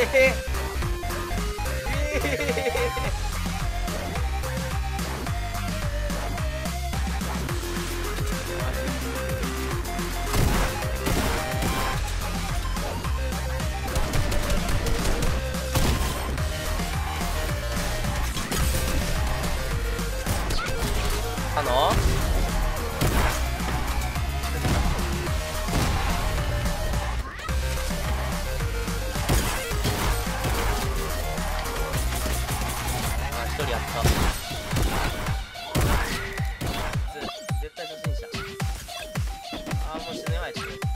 あの人やった。絶対初心者ああもう死ぬまいちょっと